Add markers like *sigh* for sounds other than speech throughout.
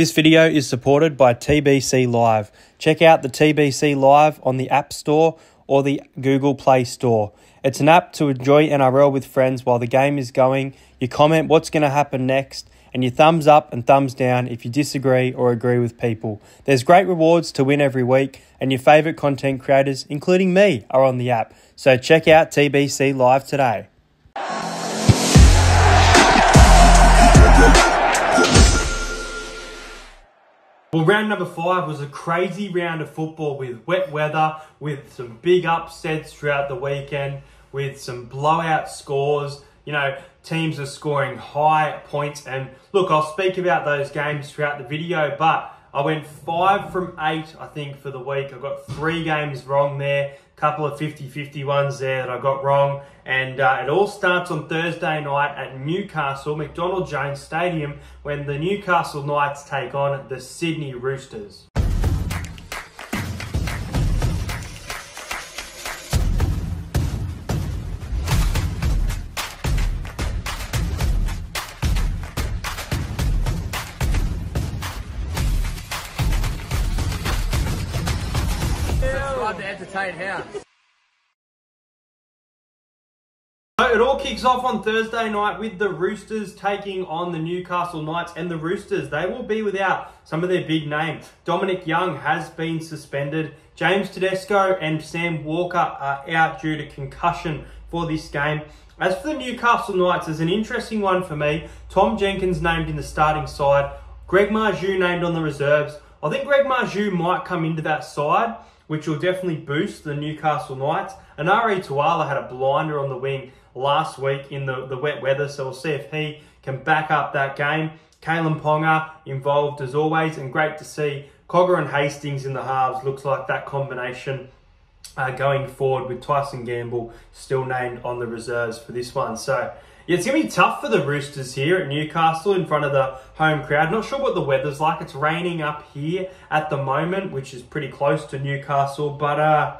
This video is supported by TBC Live. Check out the TBC Live on the App Store or the Google Play Store. It's an app to enjoy NRL with friends while the game is going. You comment what's going to happen next, and you thumbs up and thumbs down if you disagree or agree with people. There's great rewards to win every week, and your favourite content creators, including me, are on the app. So check out TBC Live today. Well, round number five was a crazy round of football with wet weather, with some big upsets throughout the weekend, with some blowout scores. You know, teams are scoring high points. And look, I'll speak about those games throughout the video, but I went five from eight, I think, for the week. I got three games wrong there couple of 50-50 ones there that I got wrong. And uh, it all starts on Thursday night at Newcastle, McDonald Jones Stadium, when the Newcastle Knights take on the Sydney Roosters. Entertain house. It all kicks off on Thursday night with the Roosters taking on the Newcastle Knights. And the Roosters, they will be without some of their big names. Dominic Young has been suspended. James Tedesco and Sam Walker are out due to concussion for this game. As for the Newcastle Knights, there's an interesting one for me. Tom Jenkins named in the starting side. Greg Marzhew named on the reserves. I think Greg Marzhew might come into that side which will definitely boost the Newcastle Knights. And Ari Tuala had a blinder on the wing last week in the, the wet weather, so we'll see if he can back up that game. Kalyn Ponga involved as always, and great to see Cogger and Hastings in the halves. Looks like that combination uh, going forward with Tyson Gamble still named on the reserves for this one. So yeah, it's going to be tough for the Roosters here at Newcastle in front of the home crowd. Not sure what the weather's like. It's raining up here at the moment, which is pretty close to Newcastle. But uh,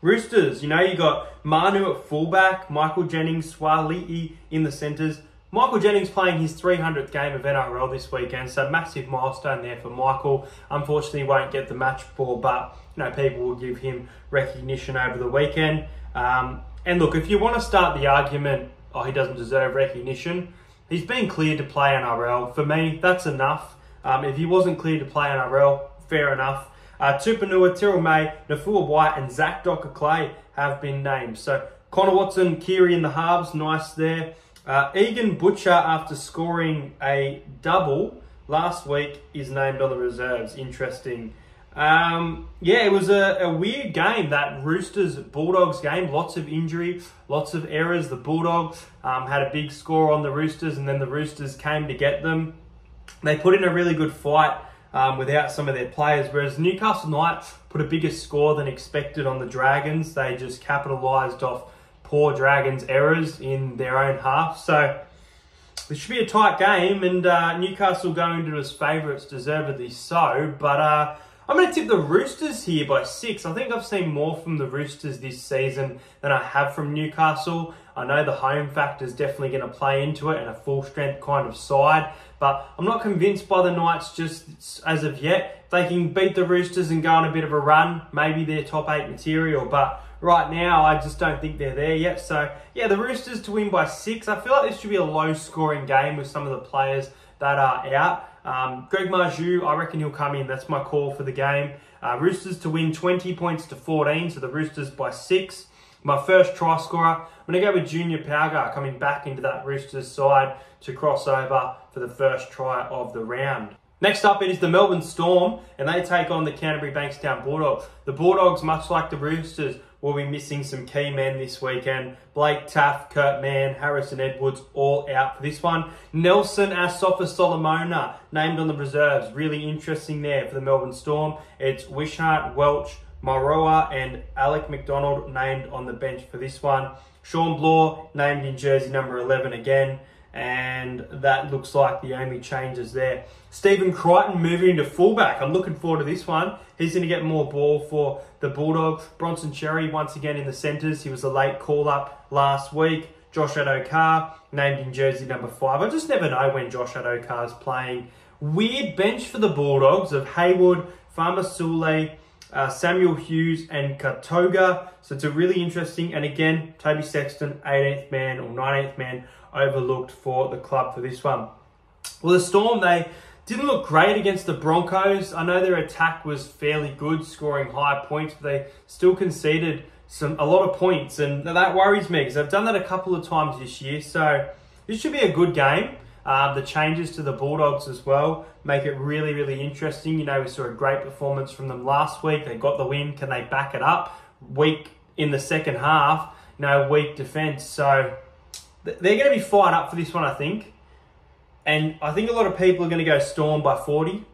Roosters, you know, you got Manu at fullback, Michael Jennings, Suaalii in the centres. Michael Jennings playing his 300th game of NRL this weekend, so massive milestone there for Michael. Unfortunately, won't get the match ball, but you know people will give him recognition over the weekend. Um, and look, if you want to start the argument oh, he doesn't deserve recognition. He's been cleared to play NRL. For me, that's enough. Um, if he wasn't cleared to play NRL, fair enough. Uh, Tupouniua, Terrell May, Naufahu Whyte, and Zach Dockar-Clay have been named. So Connor Watson, Keary in the halves, nice there. Uh, Egan Butcher, after scoring a double last week, is named on the reserves. Interesting. Um, yeah, it was a, a, weird game, that Roosters Bulldogs game. Lots of injury, lots of errors. The Bulldogs um, had a big score on the Roosters, and then the Roosters came to get them. They put in a really good fight um, without some of their players, whereas Newcastle Knights put a bigger score than expected on the Dragons. They just capitalised off poor Dragons' errors in their own half. So this should be a tight game, and uh, Newcastle going to as favourites, deservedly so. But uh, I'm going to tip the Roosters here by six. I think I've seen more from the Roosters this season than I have from Newcastle. I know the home factor is definitely going to play into it and a full strength kind of side, but I'm not convinced by the Knights just as of yet. If they can beat the Roosters and go on a bit of a run, maybe they're top eight material, but right now I just don't think they're there yet. So yeah, the Roosters to win by six. I feel like this should be a low scoring game with some of the players that are out. Um, Greg Marzhew, I reckon he'll come in. That's my call for the game. Uh, Roosters to win 20 points to 14, so the Roosters by six. My first try scorer, I'm going to go with Junior Pauga coming back into that Roosters side to cross over for the first try of the round. Next up, it is the Melbourne Storm, and they take on the Canterbury Bankstown Bulldogs. The Bulldogs, much like the Roosters, will be missing some key men this weekend. Blake Taaffe, Kurt Mann, Harrison Edwards, all out for this one. Nelson Asofa Solomona named on the reserves. Really interesting there for the Melbourne Storm. It's Wishart, Welch, Moroa, and Alec MacDonald named on the bench for this one. Shawn Blore named in jersey number 11 again and that looks like the only changes there. Stephen Crichton moving into fullback. I'm looking forward to this one. He's going to get more ball for the Bulldogs. Bronson Xerri once again in the centres. He was a late call-up last week. Josh Addo-Carr named in jersey number five. I just never know when Josh Addo-Carr's playing Weird bench for the Bulldogs of Hayward, Faamausili, uh, Samuel Hughes, and Kautoga. So it's a really interesting. And again, Toby Sexton, 18th man or 19th man, overlooked for the club for this one. Well, the Storm, they didn't look great against the Broncos. I know their attack was fairly good, scoring high points, but they still conceded some a lot of points, and that worries me because I've done that a couple of times this year. So this should be a good game. Um, the changes to the Bulldogs as well make it really, really interesting. You know, we saw a great performance from them last week. They got the win. Can they back it up? Weak in the second half, you know, weak defence. So they're going to be fired up for this one, I think. And I think a lot of people are going to go Storm by 40.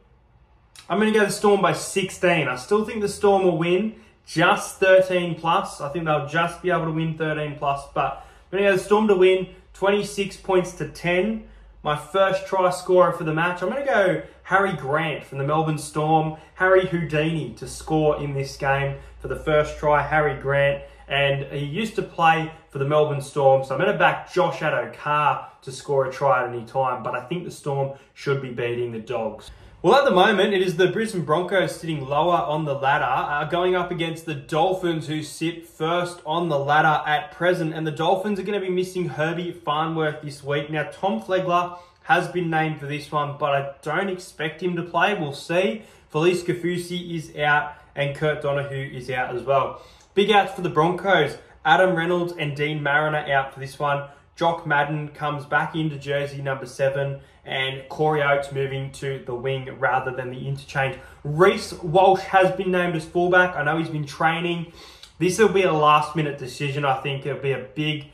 I'm going to go the Storm by 16. I still think the Storm will win just 13 plus. I think they'll just be able to win 13 plus. But I'm going to go the Storm to win 26 points to 10. My first try scorer for the match, I'm going to go Harry Grant from the Melbourne Storm. Harry Houdini to score in this game for the first try. Harry Grant and he used to play for the Melbourne Storm. So I'm going to back Josh Addo-Carr to score a try at any time, but I think the Storm should be beating the Dogs. Well, at the moment, it is the Brisbane Broncos sitting lower on the ladder, uh, going up against the Dolphins, who sit first on the ladder at present. And the Dolphins are going to be missing Herbie Farnworth this week. Now, Tom Flegler has been named for this one, but I don't expect him to play. We'll see. Felise Kaufusi is out, and Kurt Donoghoe is out as well. Big outs for the Broncos. Adam Reynolds and Deine Mariner out for this one. Jock Madden comes back into jersey number seven, and Corey Oates moving to the wing rather than the interchange. Reece Walsh has been named as fullback. I know he's been training. This will be a last minute decision. I think it'll be a big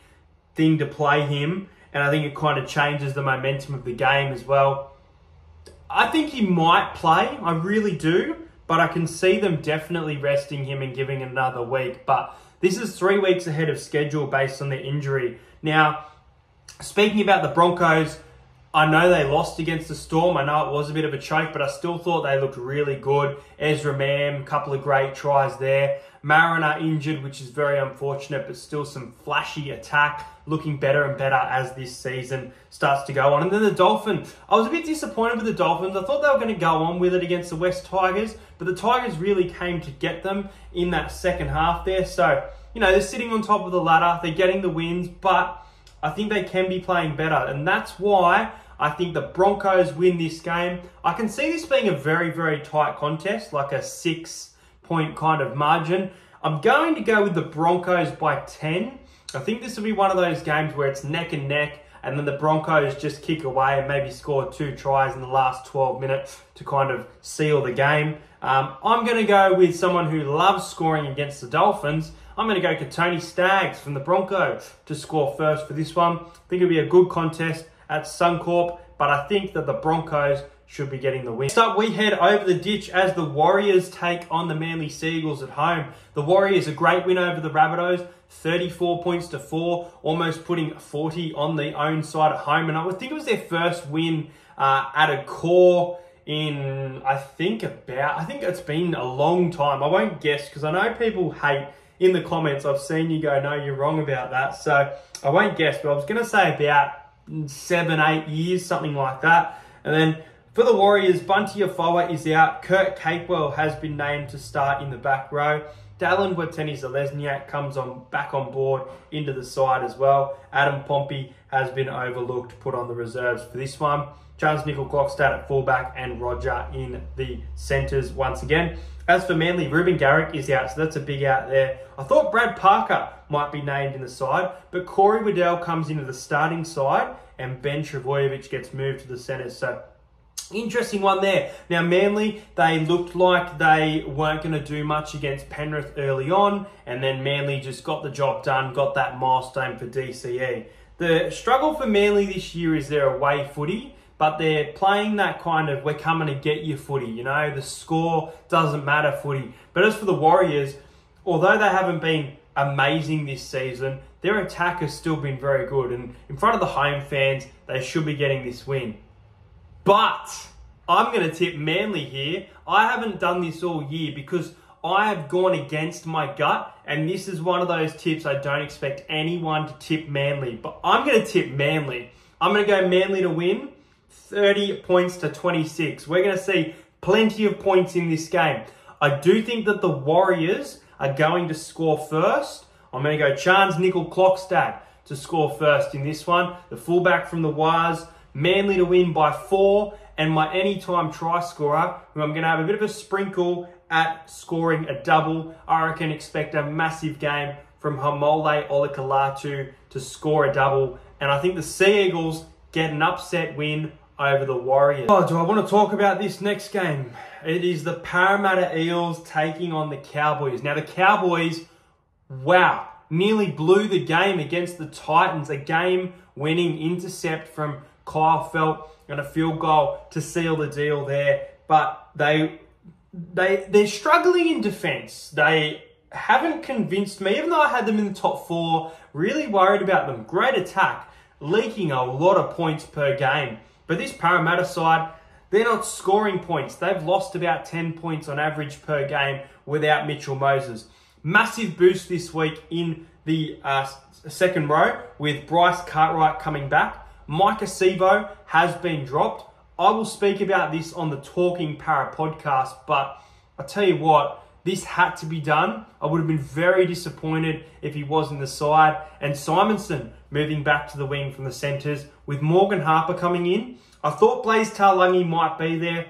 thing to play him, and I think it kind of changes the momentum of the game as well. I think he might play. I really do but I can see them definitely resting him and giving another week. But this is three weeks ahead of schedule based on the injury. Now, speaking about the Broncos, I know they lost against the Storm. I know it was a bit of a choke, but I still thought they looked really good. Ezra Mam, couple of great tries there. Mariner injured, which is very unfortunate, but still some flashy attack, looking better and better as this season starts to go on. And then the Dolphins, I was a bit disappointed with the Dolphins. I thought they were going to go on with it against the West Tigers, but the Tigers really came to get them in that second half there. So, you know, they're sitting on top of the ladder, they're getting the wins, but I think they can be playing better. And that's why I think the Broncos win this game. I can see this being a very, very tight contest, like a six point kind of margin. I'm going to go with the Broncos by 10. I think this will be one of those games where it's neck and neck, and then the Broncos just kick away and maybe score two tries in the last 12 minutes to kind of seal the game. Um, I'm going to go with someone who loves scoring against the Dolphins. I'm going to go to Tony Staggs from the Broncos to score first for this one. I think it'll be a good contest at Suncorp, but I think that the Broncos should be getting the win. Next up, we head over the ditch as the Warriors take on the Manly Sea Eagles at home. The Warriors, a great win over the Rabbitohs, 34 points to 4, almost putting 40 on the own side at home. And I would think it was their first win uh, at a core in, I think, about, I think it's been a long time. I won't guess because I know people hate in the comments. I've seen you go, no, you're wrong about that. So I won't guess, but I was going to say about seven, eight years, something like that. And then for the Warriors, Bunty Afoa is out. Kurt Capewell has been named to start in the back row. Dallin Watene-Zelezniak comes on back on board into the side as well. Adam Pompey has been overlooked, put on the reserves for this one. Charnze Nicoll-Klokstad at fullback and Roger in the centres once again. As for Manly, Reuben Garrick is out, so that's a big out there. I thought Brad Parker might be named in the side, but Corey Waddell comes into the starting side and Ben Trbojevic gets moved to the centres. So Interesting one there. Now, Manly, they looked like they weren't going to do much against Penrith early on, and then Manly just got the job done, got that milestone for DCE. The struggle for Manly this year is their away footy, but they're playing that kind of we're coming to get you footy, you know, the score doesn't matter footy. But as for the Warriors, although they haven't been amazing this season, their attack has still been very good, and in front of the home fans, they should be getting this win. But I'm going to tip Manly here. I haven't done this all year because I have gone against my gut, and this is one of those tips I don't expect anyone to tip Manly. But I'm going to tip Manly. I'm going to go Manly to win 30 points to 26. We're going to see plenty of points in this game. I do think that the Warriors are going to score first. I'm going to go Charnze Nicoll-Klokstad to score first in this one. The fullback from the Waz, Manly to win by four, and my anytime try scorer, who I'm going to have a bit of a sprinkle at scoring a double. I reckon expect a massive game from Haumole Olakau'atu to score a double. And I think the Sea Eagles get an upset win over the Warriors. Oh, do I want to talk about this next game? It is the Parramatta Eels taking on the Cowboys. Now, the Cowboys, wow, nearly blew the game against the Titans. A game winning intercept from Kyle Feldt and a field goal to seal the deal there. But they they they're struggling in defence. They haven't convinced me, even though I had them in the top four. Really worried about them. Great attack, leaking a lot of points per game. But this Parramatta side, they're not scoring points. They've lost about 10 points on average per game without Mitchell Moses. Massive boost this week in the uh, second row with Bryce Cartwright coming back. Maika Sivo has been dropped. I will speak about this on the Talking Para podcast, but I tell you what, this had to be done. I would have been very disappointed if he was in the side. And Simonsson moving back to the wing from the centres with Morgan Harper coming in. I thought Blaize Talagi might be there,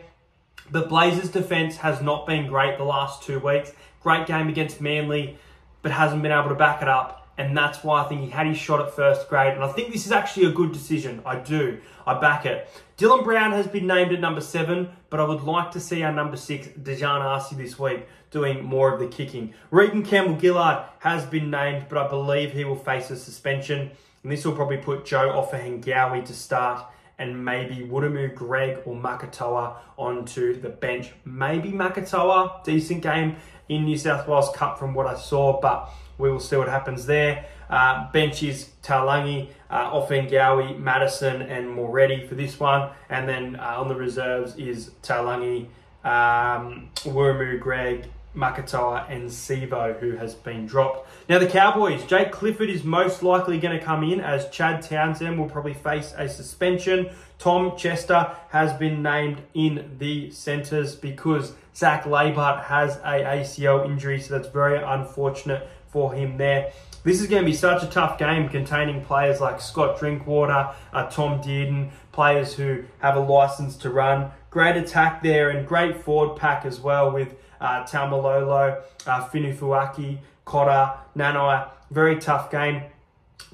but Blaize's defence has not been great the last two weeks. Great game against Manly, but hasn't been able to back it up and that's why I think he had his shot at first grade. And I think this is actually a good decision. I do. I back it. Dylan Brown has been named at number seven, but I would like to see our number six, Daejarn Asi, this week doing more of the kicking. Reagan Campbell Gillard has been named, but I believe he will face a suspension. And this will probably put Joe Ofahengaue to start and maybe Wiremu, Greig, or Makatoa onto the bench. Maybe Makatoa, decent game in New South Wales Cup from what I saw, but we will see what happens there. Uh, bench is Talagi, uh, Ofahengaue, Matterson, and Moretti for this one. And then uh, on the reserves is Talagi, um, Wiremu, Greig, Makatoa, and Sivo, who has been dropped. Now, the Cowboys, Jake Clifford is most likely going to come in as Chad Townsend will probably face a suspension. Tom Chester has been named in the centres because Zach Laybutt has a ACL injury, so that's very unfortunate for him there. This is going to be such a tough game containing players like Scott Drinkwater, uh, Tom Dearden, players who have a license to run. Great attack there and great forward pack as well with uh, Taumalolo, uh, Finefeuiaki, Cotter, Nanai. Very tough game.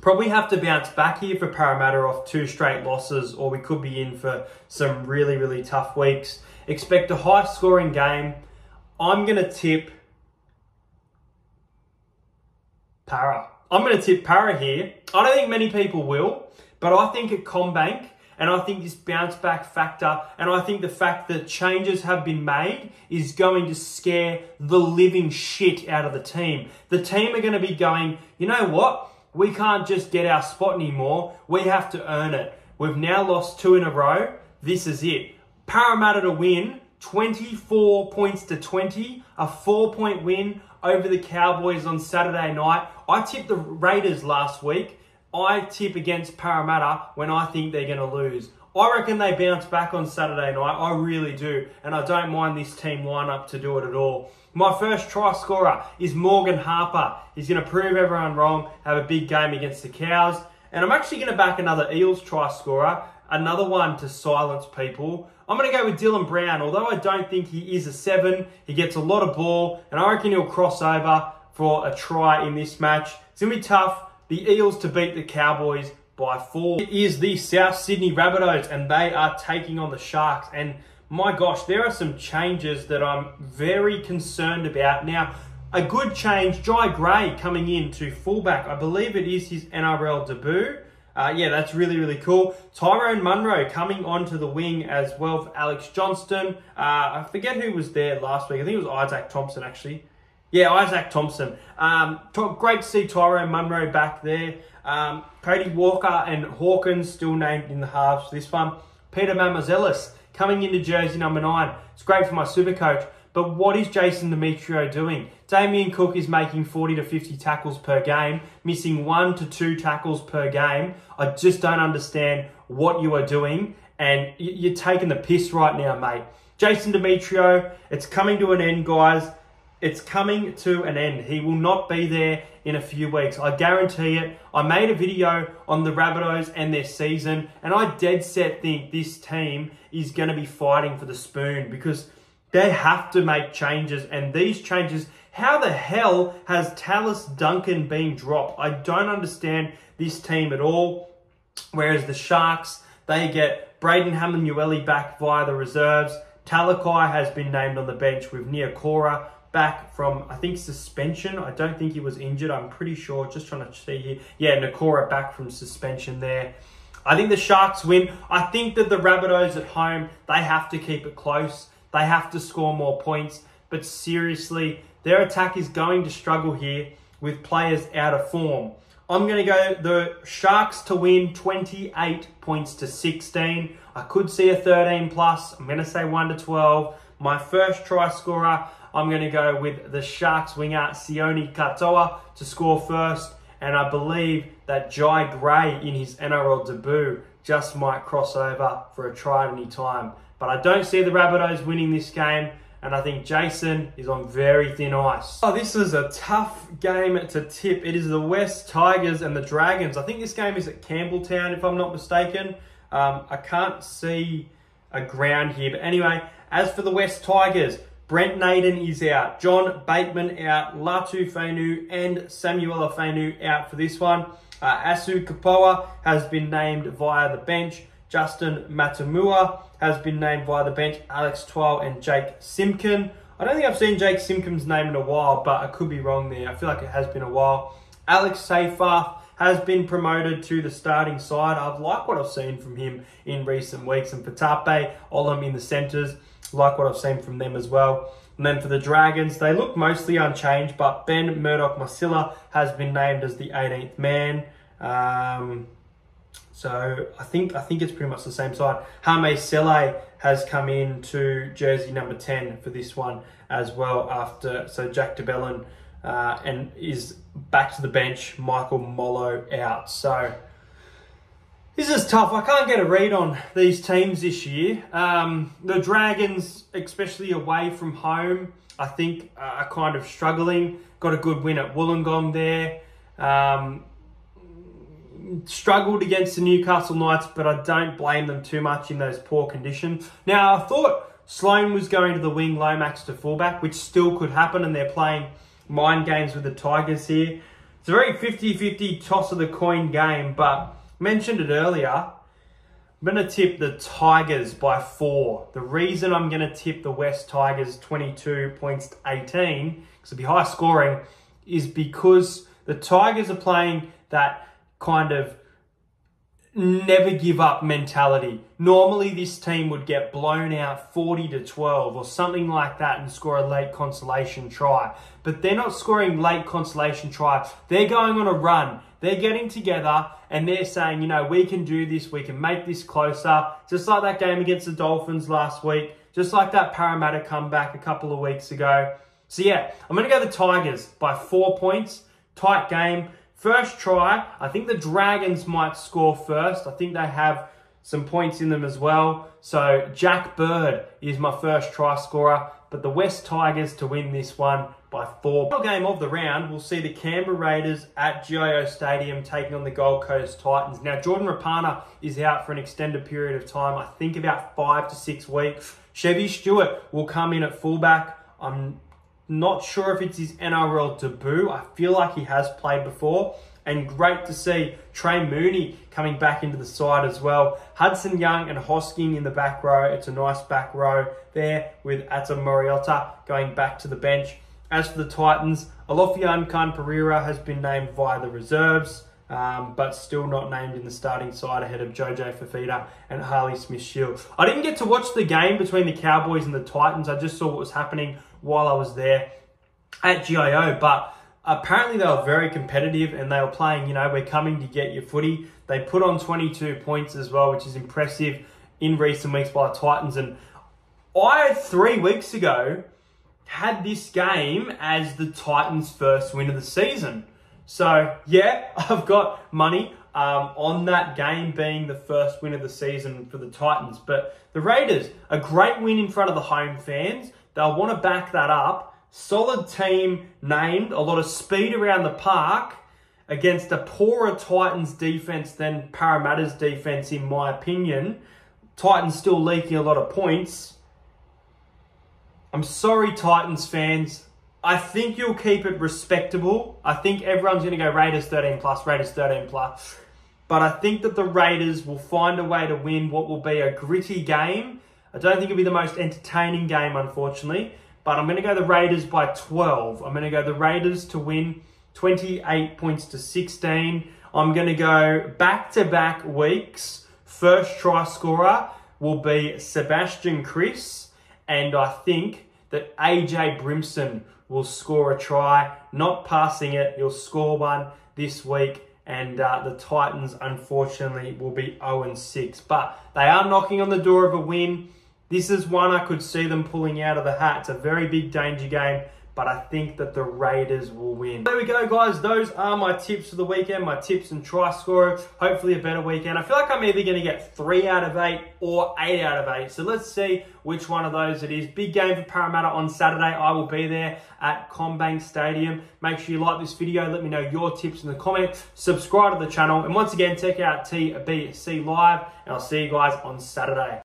Probably have to bounce back here for Parramatta off two straight losses, or we could be in for some really, really tough weeks. Expect a high scoring game. I'm going to tip Para. I'm going to tip Para here. I don't think many people will, but I think at CommBank, and I think this bounce back factor, and I think the fact that changes have been made is going to scare the living shit out of the team. The team are going to be going, you know what? We can't just get our spot anymore. We have to earn it. We've now lost two in a row. This is it. Parramatta to win 24 points to 20, a four point win over the Cowboys on Saturday night. I tipped the Raiders last week. I tip against Parramatta when I think they're going to lose. I reckon they bounce back on Saturday night. I really do. And I don't mind this team lineup to do it at all. My first try scorer is Morgan Harper. He's going to prove everyone wrong, have a big game against the Cows. And I'm actually going to back another Eels try scorer, another one to silence people. I'm going to go with Dylan Brown. Although I don't think he is a seven, he gets a lot of ball, and I reckon he'll cross over for a try in this match. It's going to be tough. The Eels to beat the Cowboys by four. It is the South Sydney Rabbitohs, and they are taking on the Sharks. And my gosh, there are some changes that I'm very concerned about. Now, a good change, Jye Gray coming in to fullback. I believe it is his NRL debut. Uh, yeah, that's really, really cool. Tyrone Munro coming onto the wing as well for Alex Johnston. Uh, I forget who was there last week. I think it was Izaac Thompson, actually. Yeah, Izaac Thompson. Um, great to see Tyrone Munro back there. Um, Cody Walker and Hawkins still named in the halves for this one. Peter Mamouzelos coming into jersey number nine. It's great for my super coach. But what is Jason Demetriou doing? Damien Cook is making 40 to 50 tackles per game, missing one to two tackles per game. I just don't understand what you are doing. and you're taking the piss right now, mate. Jason Demetriou, it's coming to an end, guys. It's coming to an end. He will not be there in a few weeks. I guarantee it. I made a video on the Rabbitohs and their season, and I dead set think this team is going to be fighting for the spoon because they have to make changes, and these changes. How the hell has Tallis Duncan been dropped? I don't understand this team at all. Whereas the Sharks, they get Braden Hamlin back via the reserves. Talakai has been named on the bench with Niukore back from, I think, suspension. I don't think he was injured. I'm pretty sure. Just trying to see here. Yeah, Niukore back from suspension there. I think the Sharks win. I think that the Rabbitohs at home, they have to keep it close. They have to score more points. But seriously, their attack is going to struggle here with players out of form. I'm going to go the Sharks to win 28 points to 16. I could see a 13 plus. I'm going to say 1 to 12. My first try scorer, I'm going to go with the Sharks winger Sione Katoa to score first. And I believe that Jye Gray in his NRL debut just might cross over for a try at any time. But I don't see the Rabbitohs winning this game. And I think Jason is on very thin ice. Oh, this is a tough game to tip. It is the West Tigers and the Dragons. I think this game is at Campbelltown, if I'm not mistaken. Um, I can't see a ground here. But anyway, as for the West Tigers, Brent Naden is out. John Bateman out. Latu Fainu and Samuel Fainu out for this one. Uh, Asu Kepaoa has been named via the bench. Justin Matamua has been named via the bench. Alex Twal and Jake Simkin. I don't think I've seen Jake Simkin's name in a while, but I could be wrong there. I feel like it has been a while. Alex Seyfarth has been promoted to the starting side. I've liked what I've seen from him in recent weeks. And for Tape, Olam in the centres, like what I've seen from them as well. And then for the Dragons, they look mostly unchanged, but Ben Murdoch Masila has been named as the 18th man. Um, so I think I think it's pretty much the same side. Hame Sele has come in to jersey number 10 for this one as well after so Jack de Belin uh, and is back to the bench. Michael Molo out. So this is tough. I can't get a read on these teams this year. Um, the Dragons, especially away from home, I think are kind of struggling. Got a good win at Wollongong there. Um, struggled against the Newcastle Knights, but I don't blame them too much in those poor conditions. Now, I thought Sloan was going to the wing, Lomax to fullback, which still could happen, and they're playing mind games with the Tigers here. It's a very 50-50 toss of the coin game, but mentioned it earlier. I'm going to tip the Tigers by four. The reason I'm going to tip the West Tigers 22 points to 18, because it'll be high scoring, is because the Tigers are playing that kind of never give up mentality. Normally this team would get blown out 40 to 12 or something like that and score a late consolation try. But they're not scoring late consolation try. They're going on a run. They're getting together and they're saying, you know, we can do this. We can make this closer. Just like that game against the Dolphins last week. Just like that Parramatta comeback a couple of weeks ago. So yeah, I'm going to go the Tigers by four points. Tight game. First try, I think the Dragons might score first. I think they have some points in them as well. So Jack Bird is my first try scorer, but the West Tigers to win this one by four. Game of the round, we'll see the Canberra Raiders at GIO Stadium taking on the Gold Coast Titans. Now, Jordan Rapana is out for an extended period of time, I think about five to six weeks. Chevy Stewart will come in at fullback. I'm not sure if it's his NRL debut. I feel like he has played before. And great to see Trey Mooney coming back into the side as well. Hudson Young and Hosking in the back row. It's a nice back row there with Ata Mariota going back to the bench. As for the Titans, Alofiana Khan-Pereira has been named via the reserves. Um, but still not named in the starting side ahead of Jojo Fifita and Harley Smith Shield. I didn't get to watch the game between the Cowboys and the Titans. I just saw what was happening while I was there at GIO, but apparently they were very competitive and they were playing, you know, we're coming to get your footy. They put on 22 points as well, which is impressive in recent weeks by the Titans. And I, three weeks ago, had this game as the Titans' first win of the season. So, yeah, *laughs* I've got money um, on that game being the first win of the season for the Titans. But the Raiders, a great win in front of the home fans. They'll want to back that up. Solid team named, a lot of speed around the park against a poorer Titans defense than Parramatta's defense, in my opinion. Titans still leaking a lot of points. I'm sorry, Titans fans. I think you'll keep it respectable. I think everyone's going to go Raiders 13 plus, Raiders 13 plus. But I think that the Raiders will find a way to win what will be a gritty game. I don't think it'll be the most entertaining game, unfortunately. But I'm going to go the Raiders by 12. I'm going to go the Raiders to win 28 points to 16. I'm going to go back to back weeks. First try scorer will be Sebastian Kris, And I think that AJ Brimson will score a try, not passing it. He'll score one this week. And uh, the Titans, unfortunately, will be 0 6. But they are knocking on the door of a win. This is one I could see them pulling out of the hat. It's a very big danger game but I think that the Raiders will win. There we go, guys. Those are my tips for the weekend, my tips and try scorer. Hopefully a better weekend. I feel like I'm either going to get 3 out of 8 or 8 out of 8. So let's see which one of those it is. Big game for Parramatta on Saturday. I will be there at CommBank Stadium. Make sure you like this video. Let me know your tips in the comments. Subscribe to the channel. And once again, check out TBC Live. And I'll see you guys on Saturday.